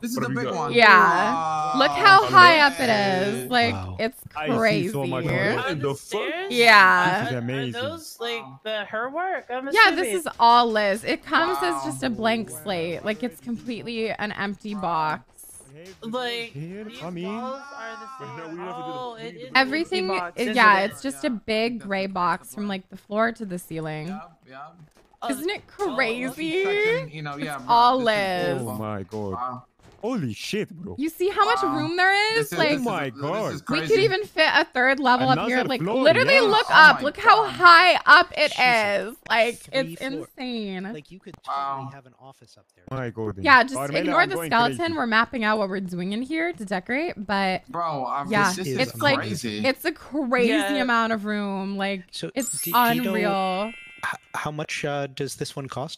This is What the big got? one. Yeah. Look how Oh, high up it is. Like Wow. it's I see crazy. so much yeah, the stairs? Yeah. This is amazing. Are those like the her work? I'm this is all Liz. It comes as just a blank slate. Like it's completely an empty box. like Here, these come are the same. no, we have to do the- oh, we it need to is do an the- Everything, is- yeah, it? it's just a big gray box from like the floor to the ceiling. Yeah, yeah. Oh, Isn't it Oh, oh, oh. crazy? section, you know, yeah, It's all this Liz. Oh my god. Wow. Holy shit, bro. You see how much Wow. room there is? This is, like Oh my this God. is we could even fit a third level up here. Like floor, literally yeah. look Oh up. my Look how high up it Jesus. is. Like Three it's floor- insane. Like you could Wow. have an office up there. My god. yeah, just Carmella, ignore I'm the skeleton. crazy. We're mapping out what we're doing in here to decorate, but Bro, I'm, Yeah, this, this it's is it's like- crazy. it's a crazy Yeah. amount of room. Like So it's do- do you know unreal. how much uh, does this one cost?